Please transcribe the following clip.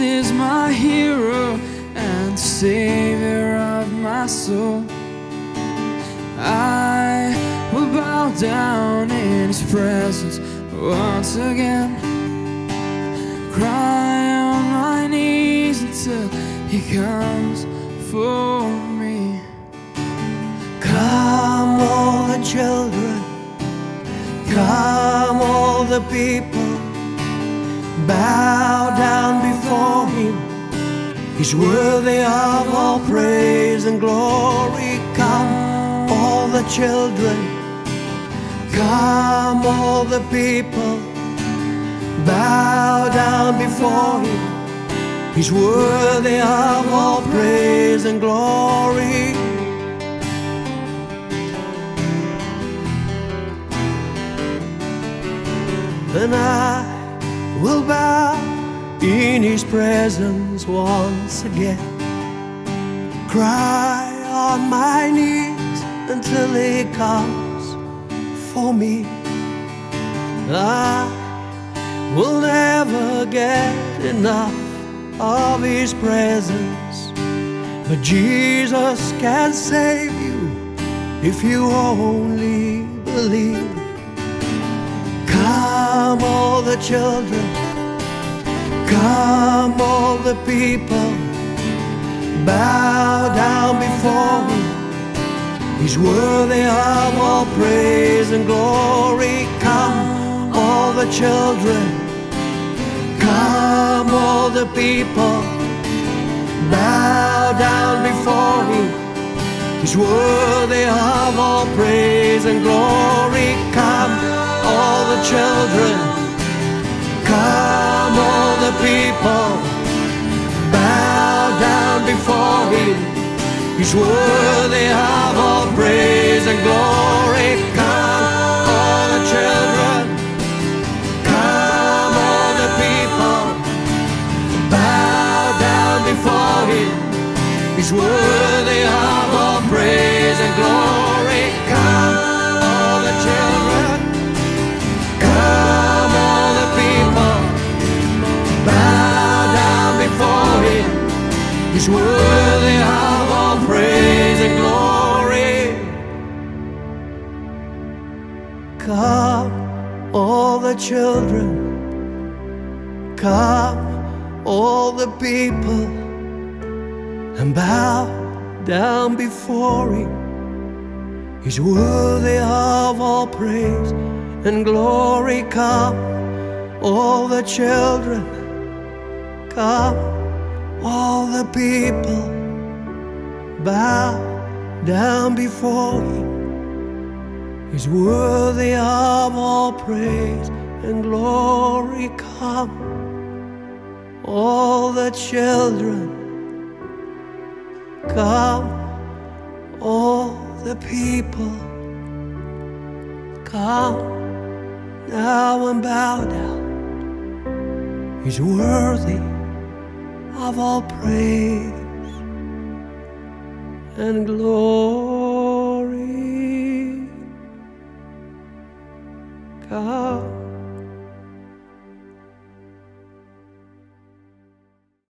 Is my hero and savior of my soul. I will bow down in his presence once again. Cry on my knees until he comes for me. Come, all the children, come, all the people, bow. He's worthy of all praise and glory. Come, all the children, come, all the people, bow down before him. He's worthy of all praise and glory. Then I will bow in His presence once again. Cry on my knees until He comes for me. I will never get enough of His presence. But Jesus can save you if you only believe. Come, all the children, come, all the people, bow down before Him. He's worthy of all praise and glory. Come, all the children, come, all the people, bow down before Him. He's worthy of all praise and glory. He's worthy of all praise and glory. Come, all the children, come, all the people, bow down before Him. He's worthy of all praise and glory. Come, all the children, come, all the people, bow down before Him. He's worthy Come, all the children, come, all the people and bow down before him. He's worthy of all praise and glory. Come, all the children, come, all the people, bow down before him. He's worthy of all praise and glory. Come, all the children. Come, all the people, come now and bow down. He's worthy of all praise and glory.